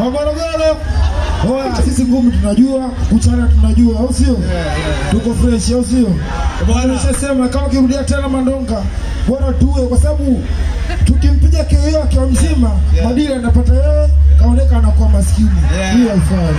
Wamarogoro oya, sisi ngumi tunajua, kuchana tunajua, au sio? Tuko fresh, au sio? Nishasema kama kirudia tena Mandonga, bora tuwe, kwa sababu tukimpiga KO akiwa mzima, madili anapata yeye, kaoneka anakuwa maskini. Hiyo haifai.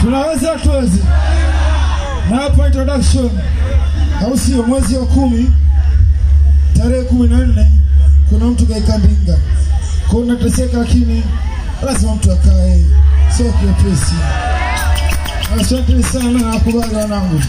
Tunaweza tuwezi na hapa introduction, au sio? Mwezi wa kumi tarehe kumi na nne kuna mtu kaika ndinga kwao, nateseka, lakini lazima mtu akae, sio kiepesi. Asante sana na kubali wanangu.